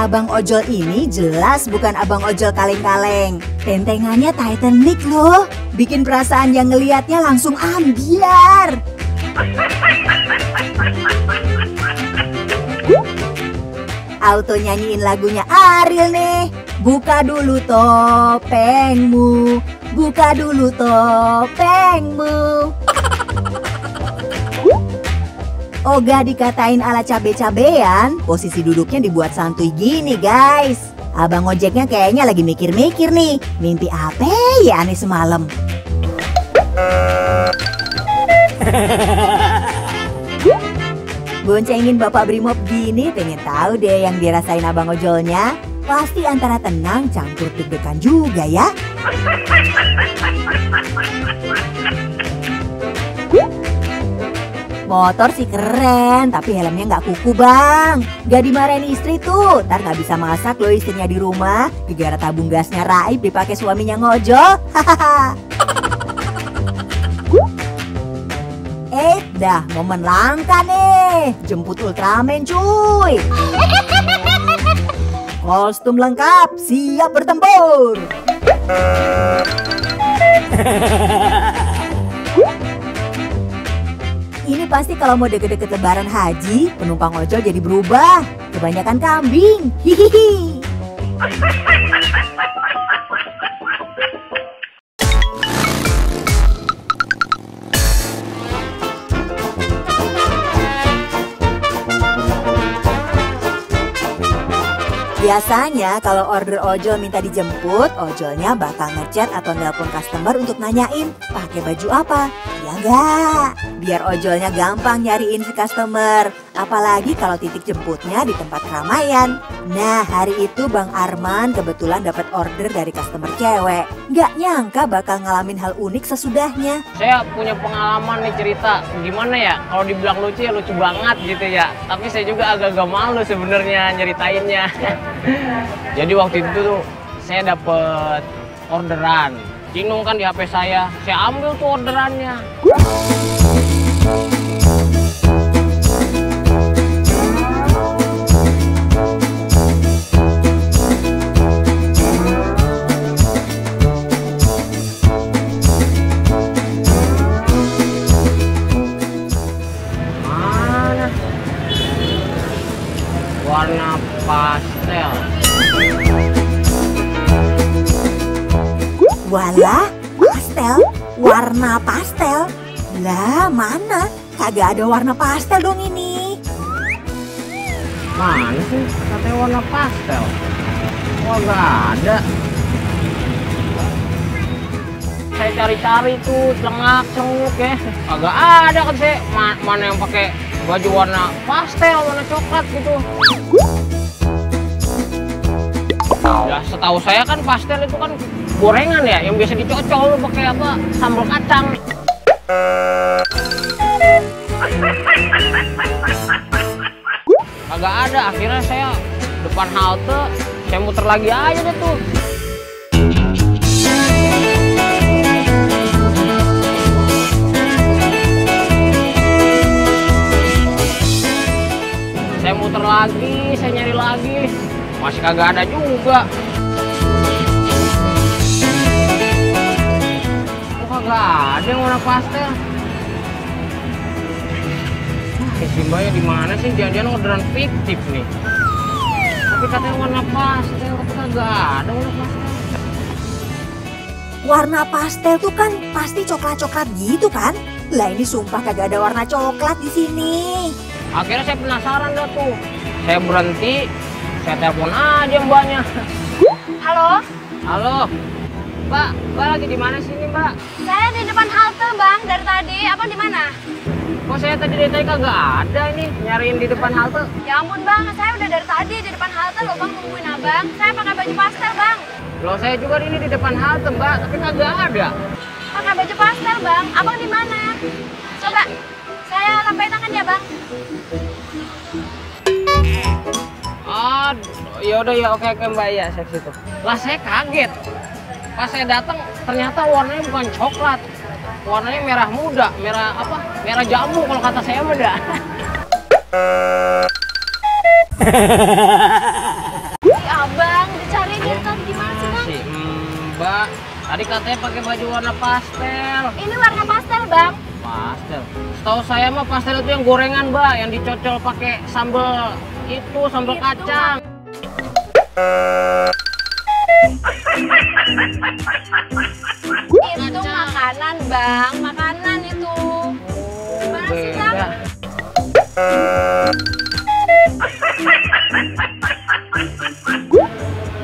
Abang ojol ini jelas bukan abang ojol kaleng-kaleng. Tentengannya Titanic loh. Bikin perasaan yang ngeliatnya langsung ambiar. Auto nyanyiin lagunya Ariel nih. Buka dulu topengmu, buka dulu topengmu. Oga dikatain ala cabe-cabean, posisi duduknya dibuat santuy gini guys. Abang ojeknya kayaknya lagi mikir-mikir nih, mimpi apa ya aneh semalam. Boncengin Bapak Brimob gini pengen tahu deh yang dirasain abang ojolnya. Pasti antara tenang campur deg-degan juga ya. Motor sih keren, tapi helmnya nggak kuku bang. Gak dimarahin istri tuh, ntar nggak bisa masak loh istrinya di rumah. Gegara tabung gasnya raib dipakai suaminya ngojol. Hahaha. Eh, dah momen langka nih. Jemput Ultraman cuy. Kostum lengkap, siap bertempur. Ini pasti kalau mau deket-deket lebaran haji, penumpang ojol jadi berubah. Kebanyakan kambing. Hihihi. Biasanya kalau order ojol minta dijemput, ojolnya bakal ngechat atau nelpon customer untuk nanyain pakai baju apa. Ya enggak? Biar ojolnya gampang nyariin si customer. Apalagi kalau titik jemputnya di tempat keramaian. Nah hari itu Bang Arman kebetulan dapat order dari customer cewek. Nggak nyangka bakal ngalamin hal unik sesudahnya. saya punya pengalaman nih cerita. Gimana ya? Kalau dibilang lucu ya lucu banget gitu ya. Tapi saya juga agak-agak malu sebenarnya nyeritainnya. Jadi waktu itu tuh saya dapet orderan. Cinung kan di HP saya. Saya ambil tuh orderannya Walah, pastel, warna pastel. Lah mana? Kagak ada warna pastel dong ini. Mana sih katanya warna pastel? Wah gak ada. Saya cari-cari tuh celengak cenguk ya. Agak ada kan saya. Ma- mana yang pakai baju warna pastel, warna coklat gitu. Ya setahu saya kan pastel itu kan gorengan ya yang biasa dicocol pakai apa sambal kacang. Agak ada, akhirnya saya depan halte, saya muter lagi aja deh tuh. Saya muter lagi, saya nyari lagi, masih kagak ada juga. Kagak ada yang warna pastel? Eh, si Mbaknya di mana sih? Jangan-jangan orderan fiktif nih. Tapi katanya warna pastel, tapi kagak ada warna pastel. Warna pastel tuh kan pasti coklat-coklat gitu kan? Lah ini sumpah kagak ada warna coklat di sini. Akhirnya saya penasaran dah tuh. Saya berhenti, saya telepon aja mbaknya. Halo, Halo, Mbak, Mbak lagi di mana sini Mbak? saya di depan halte bang dari tadi. Abang di mana? Kok saya tadi dari tadi kagak ada ini nyariin di depan halte? Ya ampun bang, saya udah dari tadi di depan halte loh bang nungguin abang. Saya pakai baju pastel bang. Loh saya juga ini di depan halte Mbak, tapi kagak ada. Pakai baju pastel bang. Abang di mana? Coba, saya lampai tangan ya bang. Ah, ya udah ya oke oke Mbak ya saya ke situ. Lah saya kaget pas saya datang ternyata warnanya bukan coklat. Warnanya merah muda merah apa? Merah jamu kalau kata saya muda si abang dicari kan gimana sih bang? si mbak. Tadi katanya pakai baju warna pastel. Ini warna pastel bang. Pastel. Setahu saya mah pastel itu yang gorengan mbak yang dicocol pakai sambal itu sambal kacang. Itu makanan, Bang. Makanan itu. Gimana sih, Bang? Beda.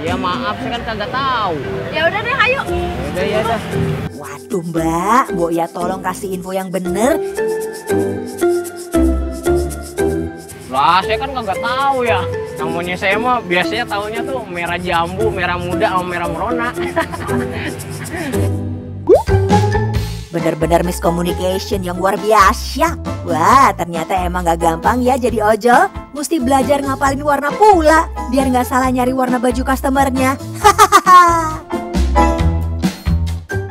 Ya maaf, saya kan kagak tahu. Ya udah deh, ayo. Udah ya dah. Waduh mbak, Mbok ya tolong kasih info yang bener. Lah, saya kan kagak tahu ya. Namanya saya mah biasanya tahunya tuh merah jambu, merah muda, sama merah merona. Bener-bener miscommunication yang luar biasa. Wah, ternyata emang gak gampang ya jadi ojol. Mesti belajar ngapalin warna pula, biar nggak salah nyari warna baju customernya. Hahaha.